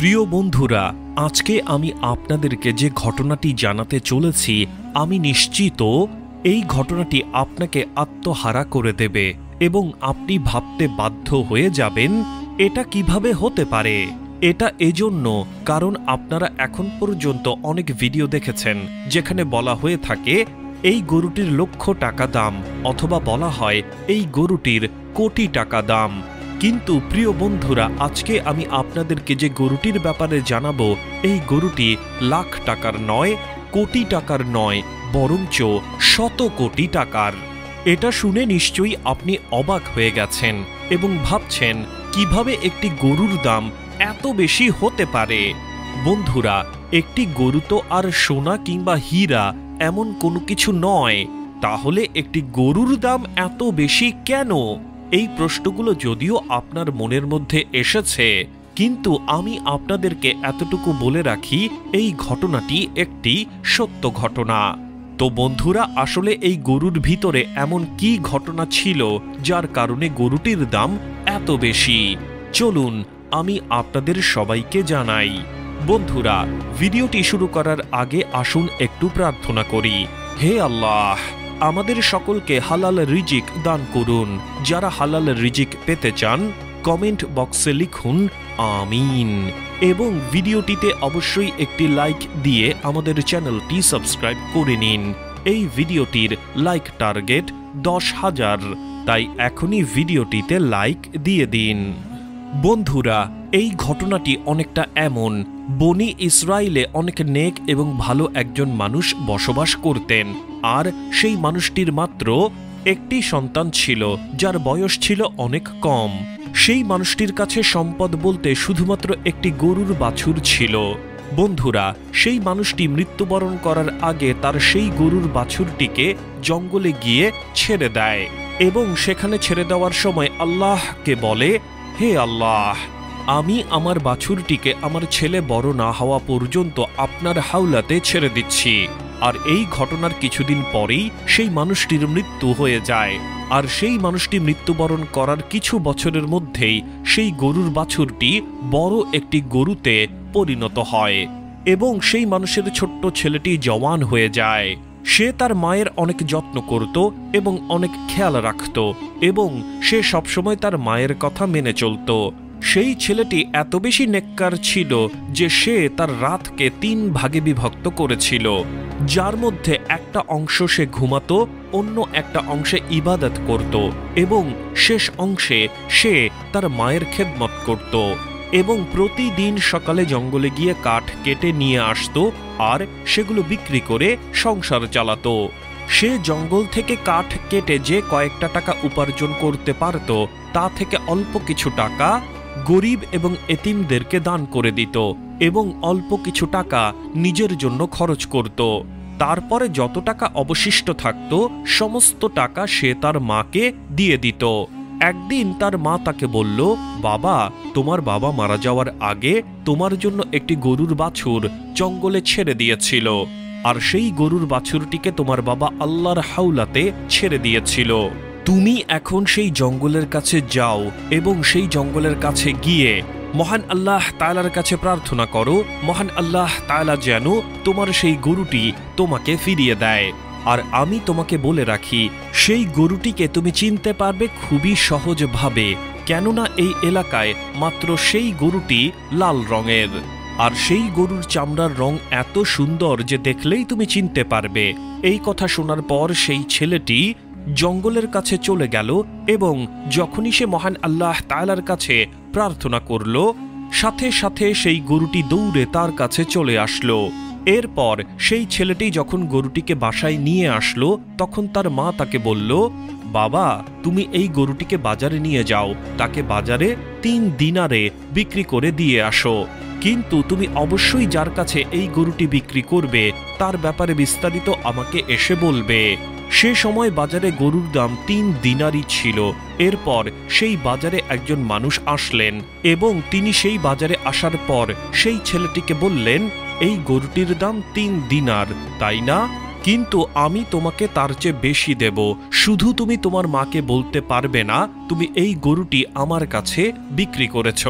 প্রিয় বন্ধুরা, আজকে আমি আপনাদেরকে যে ঘটনাটি জানাতে চলেছি, আমি নিশ্চিত এই ঘটনাটি আপনাকে আত্মহারা করে দেবে এবং আপনি ভাবতে বাধ্য হয়ে যাবেন এটা কীভাবে হতে পারে। এটা এজন্য কারণ আপনারা এখন পর্যন্ত অনেক ভিডিও দেখেছেন, যেখানে বলা হয়ে থাকে, এই গরুটির লক্ষ টাকা দাম অথবা বলা হয়, এই গরুটির কোটি টাকা দাম কিন্তু প্রিয় বন্ধুরা, আজকে আমি আপনাদেরকে যে গরুটির ব্যাপারে জানাব, এই গরুটি লাখ টাকার নয়, কোটি টাকার নয়, বরঞ্চ শত কোটি টাকার। এটা শুনে নিশ্চয়ই আপনি অবাক হয়ে গেছেন এবং ভাবছেন, কীভাবে একটি গরুর দাম এত বেশি হতে পারে? বন্ধুরা, একটি গরু তো আর সোনা কিংবা হীরা এমন কোনো কিছু নয়। তাহলে একটি গরুর দাম এত বেশি কেন? এই প্রশ্নগুলো যদিও আপনার মনের মধ্যে এসেছে, কিন্তু আমি আপনাদেরকে এতটুকু বলে রাখি, এই ঘটনাটি একটি সত্য ঘটনা। তো বন্ধুরা, আসলে এই গরুর ভিতরে এমন কি ঘটনা ছিল, যার কারণে গরুটির দাম এত বেশি? চলুন, আমি আপনাদের সবাইকে জানাই। বন্ধুরা, ভিডিওটি শুরু করার আগে আসুন একটু প্রার্থনা করি। হে আল্লাহ! আমাদের সকলকে হালাল রিজিক দান করুন। যারা হালাল রিজিক পেতে চান, কমেন্ট বক্সে লিখুন, আমিন। এবং ভিডিওটিতে অবশ্যই একটি লাইক দিয়ে আমাদের চ্যানেলটি সাবস্ক্রাইব করে নিন। এই ভিডিওটির লাইক টার্গেট দশ হাজার। তাই এখনই ভিডিওটিতে লাইক দিয়ে দিন। বন্ধুরা, এই ঘটনাটি অনেকটা এমন বনি ইসরায়েলে অনেক নেক এবং ভালো একজন মানুষ বসবাস করতেন, আর সেই মানুষটির মাত্র একটি সন্তান ছিল, যার বয়স ছিল অনেক কম। সেই মানুষটির কাছে সম্পদ বলতে শুধুমাত্র একটি গরুর বাছুর ছিল। বন্ধুরা, সেই মানুষটি মৃত্যুবরণ করার আগে তার সেই গরুর বাছুরটিকে জঙ্গলে গিয়ে ছেড়ে দেয় এবং সেখানে ছেড়ে দেওয়ার সময় আল্লাহকে বলে, হে আল্লাহ আমি আমার বাছুরটিকে আমার ছেলে বড় না হওয়া পর্যন্ত আপনার হাওলাতে ছেড়ে দিচ্ছি। আর এই ঘটনার কিছুদিন পরেই সেই মানুষটির মৃত্যু হয়ে যায়। আর সেই মানুষটি মৃত্যুবরণ করার কিছু বছরের মধ্যেই সেই গরুর বাছুরটি বড় একটি গরুতে পরিণত হয় এবং সেই মানুষের ছোট্ট ছেলেটি জওয়ান হয়ে যায়। সে তার মায়ের অনেক যত্ন করত এবং অনেক খেয়াল রাখত এবং সে সবসময় তার মায়ের কথা মেনে চলত। সেই ছেলেটি এত বেশি নেককার ছিল যে সে তার রাতকে তিন ভাগে বিভক্ত করেছিল। যার মধ্যে একটা অংশ সে ঘুমাতো, অন্য একটা অংশে ইবাদত করত এবং শেষ অংশে সে তার মায়ের খেদমত করত এবং প্রতিদিন সকালে জঙ্গলে গিয়ে কাঠ কেটে নিয়ে আসতো আর সেগুলো বিক্রি করে সংসার চালাত। সে জঙ্গল থেকে কাঠ কেটে যে কয়েকটা টাকা উপার্জন করতে পারত, তা থেকে অল্প কিছু টাকা গরিব এবং এতিমদেরকে দান করে দিত এবং অল্প কিছু টাকা নিজের জন্য খরচ করত। তারপরে যত টাকা অবশিষ্ট থাকত, সমস্ত টাকা সে তার মাকে দিয়ে দিত। একদিন তার মা তাকে বলল, বাবা, তোমার বাবা মারা যাওয়ার আগে তোমার জন্য একটি গরুর বাছুর জঙ্গলে ছেড়ে দিয়েছিল। আর সেই গরুর বাছুরটিকে তোমার বাবা আল্লাহর হাউলাতে ছেড়ে দিয়েছিল। তুমি এখন সেই জঙ্গলের কাছে যাও এবং সেই জঙ্গলের কাছে গিয়ে মহান আল্লাহ তালার কাছে প্রার্থনা করো, মহান আল্লাহ তালা যেন তোমার সেই গরুটি তোমাকে ফিরিয়ে দেয়। আর আমি তোমাকে বলে রাখি, সেই গরুটিকে তুমি চিনতে পারবে খুবই সহজভাবে, কেননা এই এলাকায় মাত্র সেই গরুটি লাল রঙের। আর সেই গরুর চামড়ার রং এত সুন্দর যে দেখলেই তুমি চিনতে পারবে। এই কথা শোনার পর সেই ছেলেটি জঙ্গলের কাছে চলে গেল এবং যখনই সে মহান আল্লাহ তালার কাছে প্রার্থনা করল, সাথে সাথে সেই গরুটি দৌড়ে তার কাছে চলে আসলো। এরপর সেই ছেলেটি যখন গরুটিকে বাসায় নিয়ে আসলো, তখন তার মা তাকে বলল, বাবা, তুমি এই গরুটিকে বাজারে নিয়ে যাও। তাকে বাজারে তিন দিনারে বিক্রি করে দিয়ে আসো। কিন্তু তুমি অবশ্যই যার কাছে এই গরুটি বিক্রি করবে, তার ব্যাপারে বিস্তারিত আমাকে এসে বলবে। সে সময় বাজারে গরুর দাম তিন দিনারই ছিল। এরপর সেই বাজারে একজন মানুষ আসলেন এবং তিনি সেই বাজারে আসার পর সেই ছেলেটিকে বললেন, এই গরুটির দাম তিন দিনার, তাই না? কিন্তু আমি তোমাকে তার চেয়ে বেশি দেব। শুধু তুমি তোমার মাকে বলতে পারবে না, তুমি এই গরুটি আমার কাছে বিক্রি করেছ।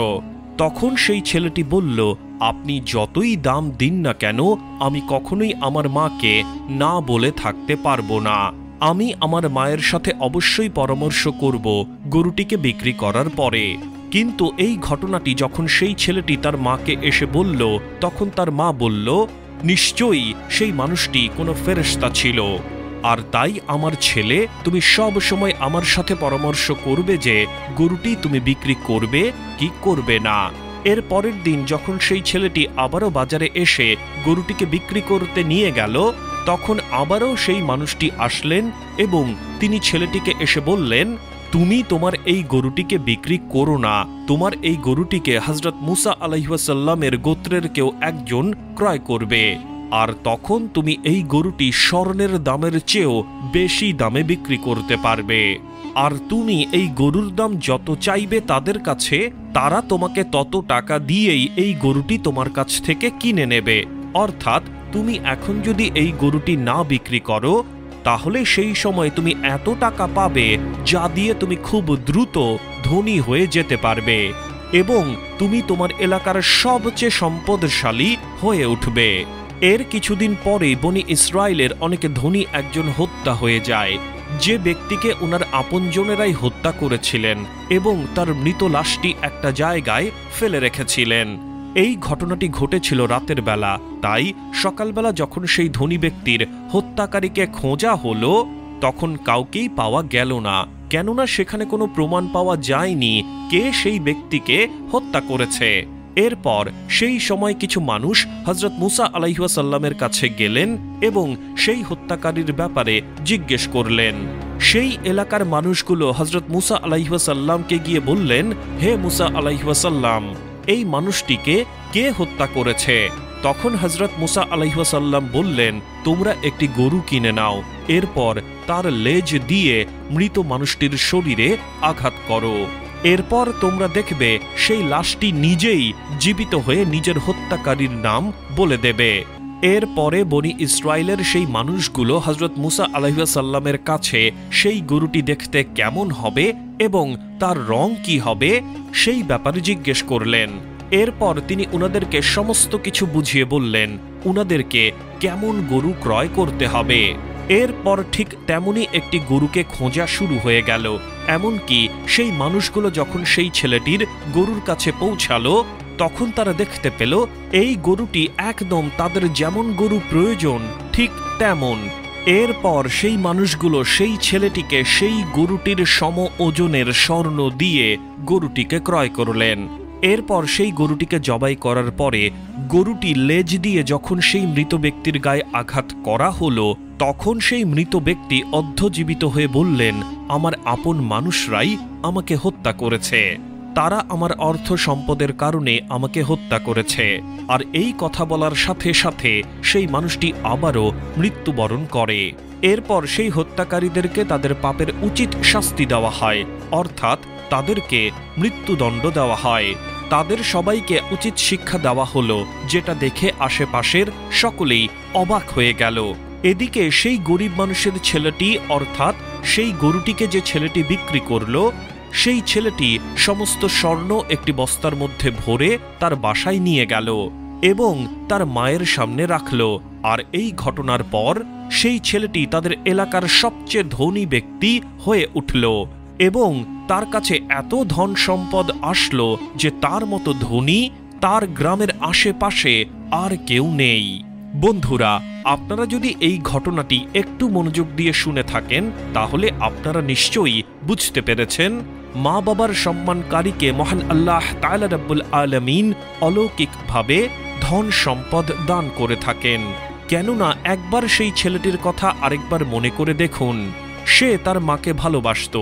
তখন সেই ছেলেটি বলল আপনি যতই দাম দিন না কেন, আমি কখনোই আমার মাকে না বলে থাকতে পারব না। আমি আমার মায়ের সাথে অবশ্যই পরামর্শ করব গরুটিকে বিক্রি করার পরে। কিন্তু এই ঘটনাটি যখন সেই ছেলেটি তার মাকে এসে বলল, তখন তার মা বলল, নিশ্চয়ই সেই মানুষটি কোনো ফেরেশতা ছিল। আর তাই আমার ছেলে, তুমি সব সময় আমার সাথে পরামর্শ করবে যে গরুটি তুমি বিক্রি করবে কি করবে না। এর পরের দিন যখন সেই ছেলেটি আবারও বাজারে এসে গরুটিকে বিক্রি করতে নিয়ে গেল, তখন আবারও সেই মানুষটি আসলেন এবং তিনি ছেলেটিকে এসে বললেন, তুমি তোমার এই গরুটিকে বিক্রি করো না। তোমার এই গরুটিকে হজরত মুসা আলাইহাসাল্লামের গোত্রের কেউ একজন ক্রয় করবে। আর তখন তুমি এই গরুটি স্বর্ণের দামের চেয়েও বেশি দামে বিক্রি করতে পারবে। আর তুমি এই গরুর দাম যত চাইবে তাদের কাছে, তারা তোমাকে তত টাকা দিয়েই এই গরুটি তোমার কাছ থেকে কিনে নেবে। অর্থাৎ, তুমি এখন যদি এই গরুটি না বিক্রি করো, তাহলে সেই সময় তুমি এত টাকা পাবে যা দিয়ে তুমি খুব দ্রুত ধনী হয়ে যেতে পারবে এবং তুমি তোমার এলাকার সবচেয়ে সম্পদশালী হয়ে উঠবে। এর কিছুদিন পরে বনি ইসরায়েলের অনেক ধনী একজন হত্যা হয়ে যায়। যে ব্যক্তিকে ওনার আপনজনেরাই হত্যা করেছিলেন এবং তার মৃত লাশটি একটা জায়গায় ফেলে রেখেছিলেন। এই ঘটনাটি ঘটেছিল রাতের বেলা। তাই সকালবেলা যখন সেই ধনী ব্যক্তির হত্যাকারীকে খোঁজা হলো, তখন কাউকেই পাওয়া গেল না। কেননা সেখানে কোনো প্রমাণ পাওয়া যায়নি কে সেই ব্যক্তিকে হত্যা করেছে। এরপর সেই সময় কিছু মানুষ হজরত মুসা আলাইহাসাল্লামের কাছে গেলেন এবং সেই হত্যাকারীর ব্যাপারে জিজ্ঞেস করলেন। সেই এলাকার মানুষগুলো হজরত মুসা আলাইহাসাল্লামকে গিয়ে বললেন, হে মুসা আলাইহাসাল্লাম এই মানুষটিকে কে হত্যা করেছে? তখন হজরত মুসা আলাইহাসাল্লাম বললেন, তোমরা একটি গরু কিনে নাও, এরপর তার লেজ দিয়ে মৃত মানুষটির শরীরে আঘাত করো। এরপর তোমরা দেখবে সেই লাশটি নিজেই জীবিত হয়ে নিজের হত্যাকারীর নাম বলে দেবে। এরপরে বনি ইসরায়েলের সেই মানুষগুলো হজরত মুসা আলহাসাল্লামের কাছে সেই গরুটি দেখতে কেমন হবে এবং তার রং কি হবে সেই ব্যাপারে জিজ্ঞেস করলেন। এরপর তিনি উনাদেরকে সমস্ত কিছু বুঝিয়ে বললেন, উনাদেরকে কেমন গরু ক্রয় করতে হবে। এরপর ঠিক তেমনই একটি গরুকে খোঁজা শুরু হয়ে গেল। এমনকি সেই মানুষগুলো যখন সেই ছেলেটির গরুর কাছে পৌঁছালো, তখন তারা দেখতে পেল, এই গরুটি একদম তাদের যেমন গরু প্রয়োজন, ঠিক তেমন। এরপর সেই মানুষগুলো সেই ছেলেটিকে সেই গরুটির সম ওজনের স্বর্ণ দিয়ে গরুটিকে ক্রয় করলেন। এরপর সেই গরুটিকে জবাই করার পরে গরুটি লেজ দিয়ে যখন সেই মৃত ব্যক্তির গায়ে আঘাত করা হলো তখন সেই মৃত ব্যক্তি অর্ধজীবিত হয়ে বললেন, আমার আপন মানুষরাই আমাকে হত্যা করেছে। তারা আমার অর্থ সম্পদের কারণে আমাকে হত্যা করেছে। আর এই কথা বলার সাথে সাথে সেই মানুষটি আবারও মৃত্যুবরণ করে। এরপর সেই হত্যাকারীদেরকে তাদের পাপের উচিত শাস্তি দেওয়া হয়, অর্থাৎ তাদেরকে মৃত্যুদণ্ড দেওয়া হয়। তাদের সবাইকে উচিত শিক্ষা দেওয়া হলো, যেটা দেখে আশেপাশের সকলেই অবাক হয়ে গেল। এদিকে সেই গরিব মানুষের ছেলেটি, অর্থাৎ সেই গরুটিকে যে ছেলেটি বিক্রি করল, সেই ছেলেটি সমস্ত স্বর্ণ একটি বস্তার মধ্যে ভরে তার বাসায় নিয়ে গেল এবং তার মায়ের সামনে রাখল। আর এই ঘটনার পর সেই ছেলেটি তাদের এলাকার সবচেয়ে ধনী ব্যক্তি হয়ে উঠল এবং তার কাছে এত ধন সম্পদ আসলো যে তার মতো ধনী তার গ্রামের আশেপাশে আর কেউ নেই। বন্ধুরা আপনারা যদি এই ঘটনাটি একটু মনোযোগ দিয়ে শুনে থাকেন, তাহলে আপনারা নিশ্চয়ই বুঝতে পেরেছেন, মা বাবার সম্মানকারীকে মহান আল্লাহ তালা রাব্বুল আলমিন অলৌকিকভাবে ধন সম্পদ দান করে থাকেন। কেননা একবার সেই ছেলেটির কথা আরেকবার মনে করে দেখুন, সে তার মাকে ভালোবাসত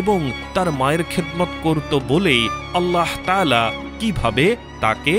এবং তার মায়ের খেদমত করত বলেই আল্লাহ তালা কীভাবে তাকে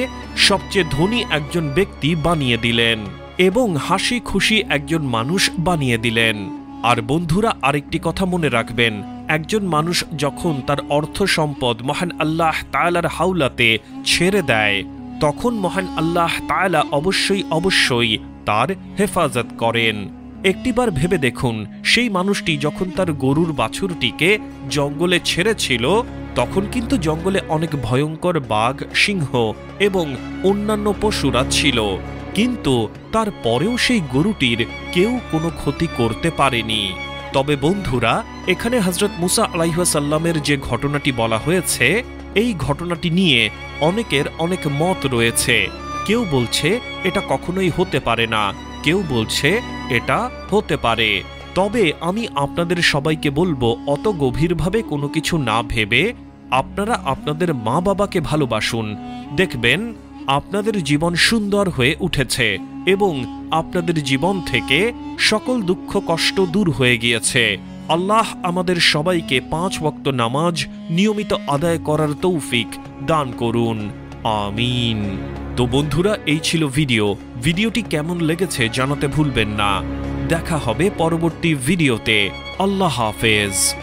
সবচেয়ে ধনী একজন ব্যক্তি বানিয়ে দিলেন। এবং হাসি খুশি একজন মানুষ বানিয়ে দিলেন। আর বন্ধুরা আরেকটি কথা মনে রাখবেন, একজন মানুষ যখন তার অর্থ সম্পদ মহান আল্লাহ তায়ালার হাউলাতে ছেড়ে দেয়, তখন মহান আল্লাহ তায়ালা অবশ্যই অবশ্যই তার হেফাজত করেন। একটিবার ভেবে দেখুন, সেই মানুষটি যখন তার গরুর বাছুরটিকে জঙ্গলে ছেড়েছিল, তখন কিন্তু জঙ্গলে অনেক ভয়ঙ্কর বাঘ, সিংহ এবং অন্যান্য পশুরা ছিল। কিন্তু তারপরেও সেই গরুটির কেউ কোনো ক্ষতি করতে পারেনি। তবে বন্ধুরা, এখানে হজরত মুসা আলাইহাসাল্লামের যে ঘটনাটি বলা হয়েছে, এই ঘটনাটি নিয়ে অনেকের অনেক মত রয়েছে। কেউ বলছে, এটা কখনোই হতে পারে না। কেউ বলছে, এটা হতে পারে। তবে আমি আপনাদের সবাইকে বলব, অত গভীরভাবে কোনো কিছু না ভেবে আপনারা আপনাদের মা বাবাকে ভালোবাসুন। দেখবেন আপনাদের জীবন সুন্দর হয়ে উঠেছে এবং আপনাদের জীবন থেকে সকল দুঃখ, কষ্ট দূর হয়ে গিয়েছে। আল্লাহ আমাদের সবাইকে পাঁচ ওয়াক্ত নামাজ নিয়মিত আদায় করার তৌফিক দান করুন। আমিন। তো বন্ধুরা, এই ছিল ভিডিও। ভিডিওটি কেমন লেগেছে জানাতে ভুলবেন না। দেখা হবে পরবর্তী ভিডিওতে। আল্লাহ হাফেজ।